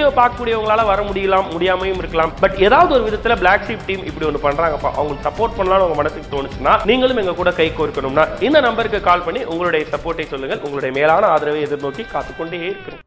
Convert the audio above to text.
Video பார்க்கக்கூடியவங்களால வர முடியலாம் முடியாமையும் இருக்கலாம். பட் ஏதாவது ஒரு விதத்துல பிளாக் ஷீப் டீம் இப்படி ஒன்று பண்றாங்கப்பா. அவங்களுக்கு சப்போர்ட் பண்ணலாம்னு உங்க மனசுக்கு தோணுச்சுன்னா நீங்களும் எங்க கூட கை கோர்க்கணும்னா இந்த நம்பருக்கு கால் பண்ணி உங்களுடைய சப்போர்ட்டை சொல்லுங்கள். உங்களுடைய மேலான ஆதரவை எதிர்நோக்கி காத்துக்கொண்டே இருக்கிறோம்